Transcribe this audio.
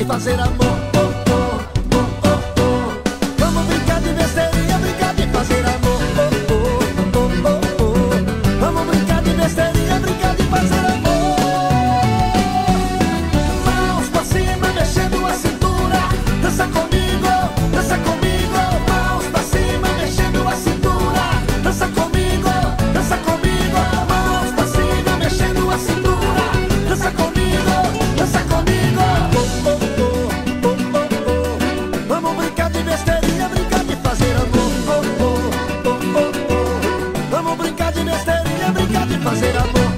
e fazer amor. Vamos brincar de besteirinha, brincar de fazer amor oh, oh, oh, oh, oh. Vamos brincar de besteirinha, brincar de fazer amor